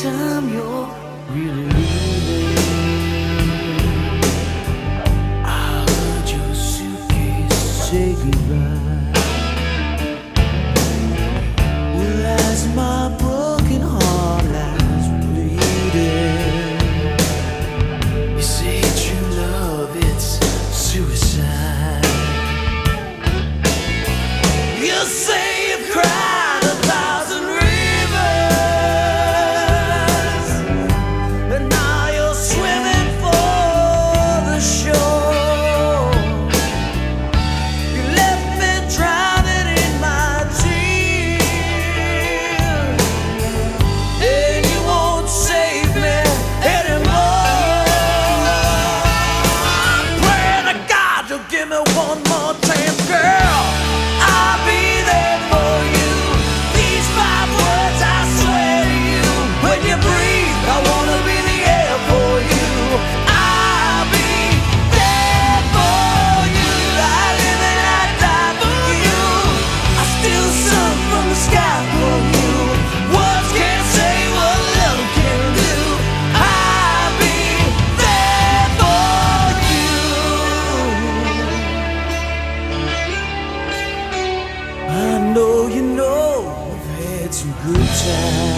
this time you're really it's in good time.